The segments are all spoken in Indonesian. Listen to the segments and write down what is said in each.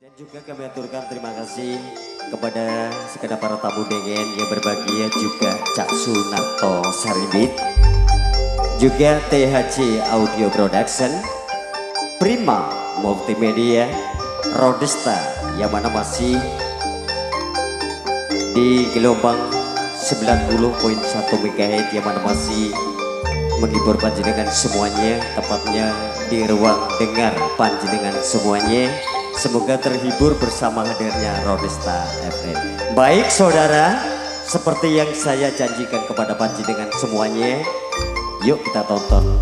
Dan juga kami aturkan terima kasih kepada sekedar para tamu dengan yang berbahagia juga Cak Sunarto Saribit juga THC Audio Production Prima Multimedia Rodesta yang mana masih di gelombang 90.1 MHz yang mana masih menghibur panjenengan semuanya tepatnya di ruang dengar panjenengan semuanya Semoga terhibur bersama hadirnya Rodesta FM. Baik saudara, seperti yang saya janjikan kepada panjenengan semuanya, yuk kita tonton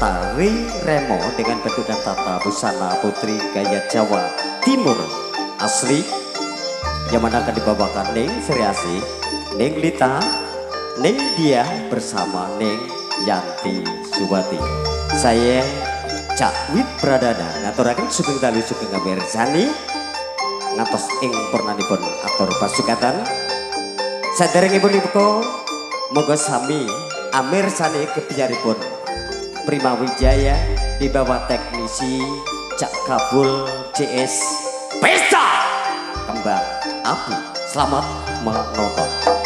Tari Remo dengan bentuk dan tata busana putri gaya Jawa Timur asli yang mana akan dibawakan Neng Seriasi, Neng Lita, Neng Dia bersama Neng Yanti Subati. Saya Cak Wit Pradana ngaturaken sugeng tali sugeng ngamirsani ngatos ing purnanipun atur pasukatan. Saderengipun ibu moga sami amir sani kebiaripun Prima Wijaya di bawah teknisi Cak Kabul CS Pesta! Kembang Api Selamat menonton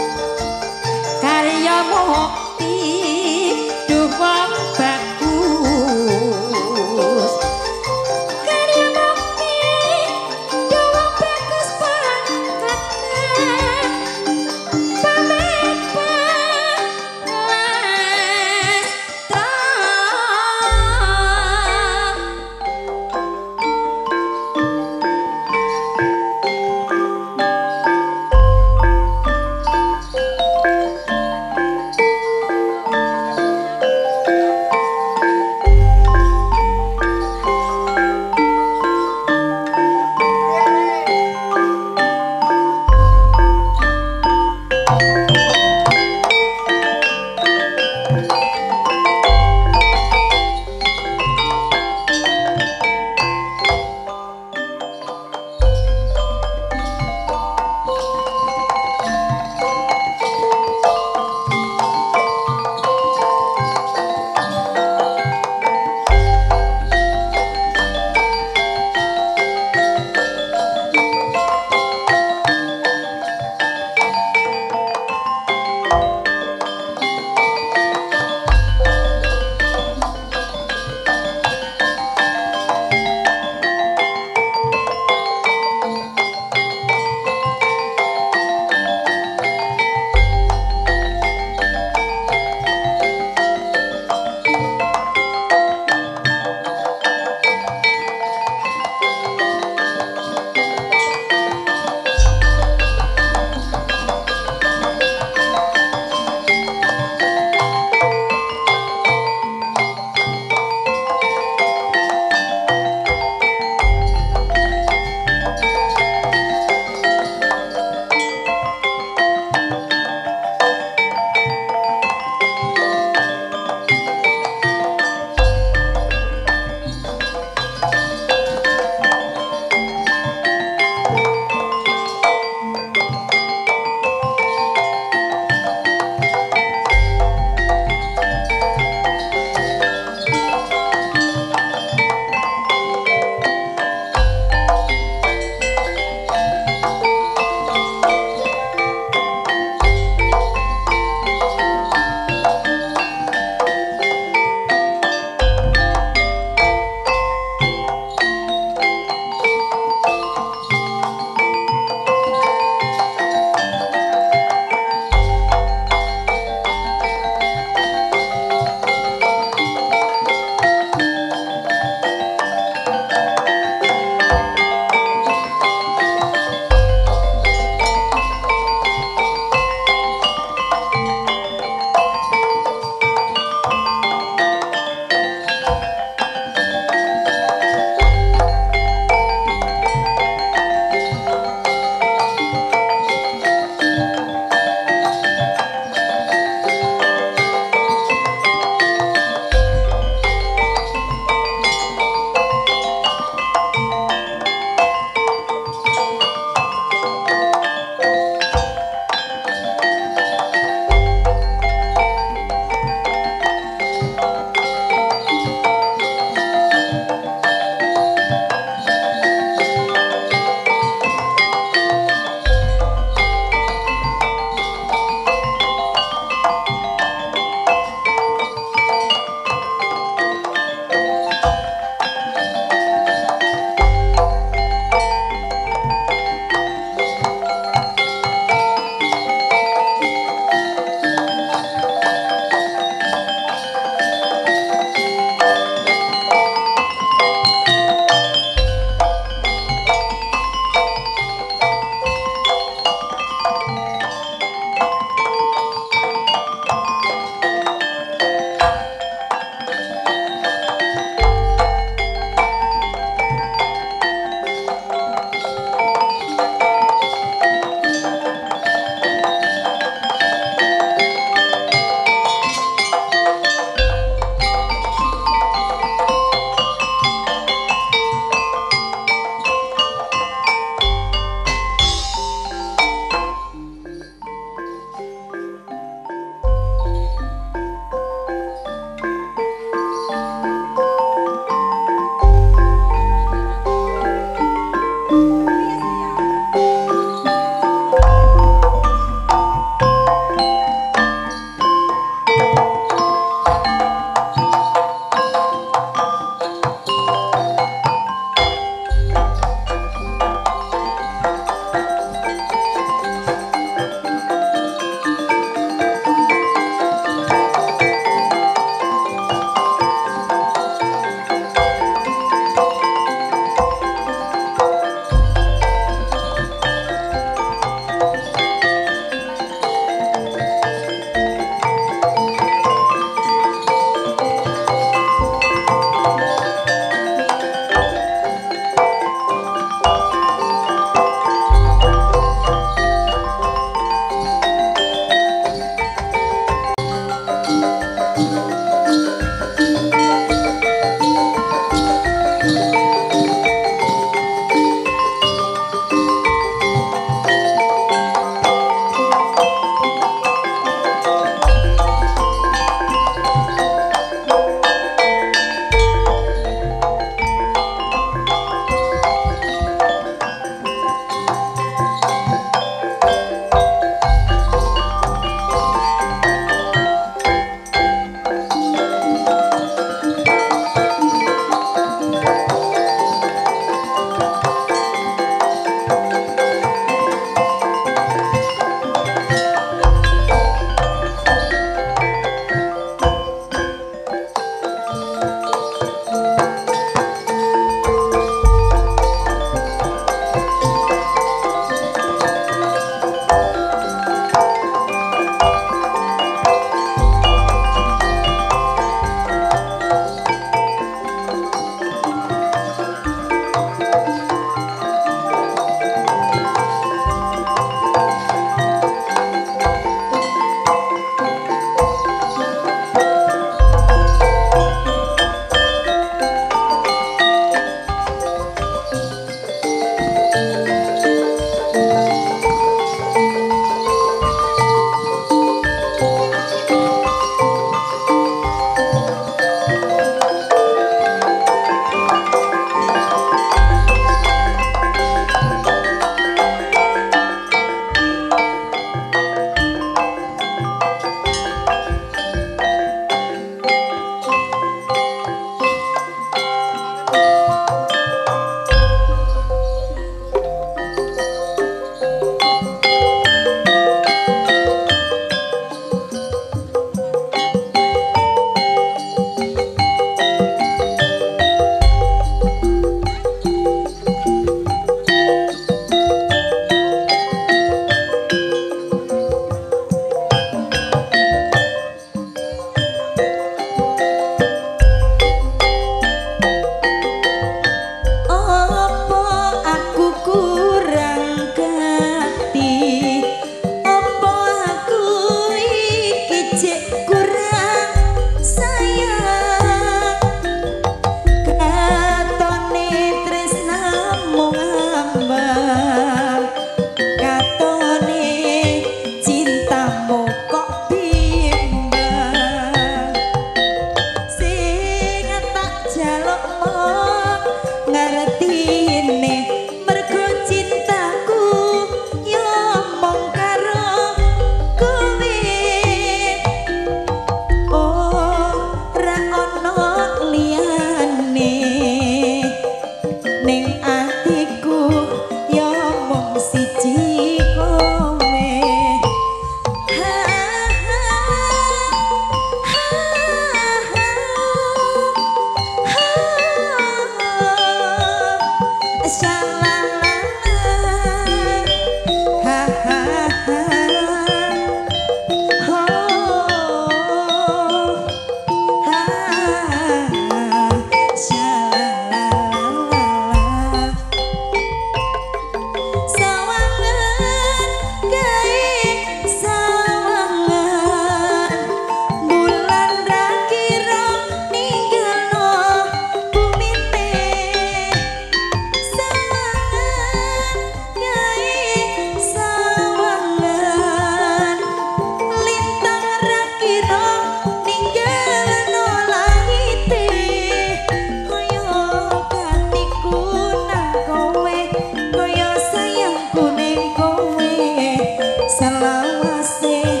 você.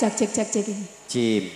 짝짝짝짝이. 찜.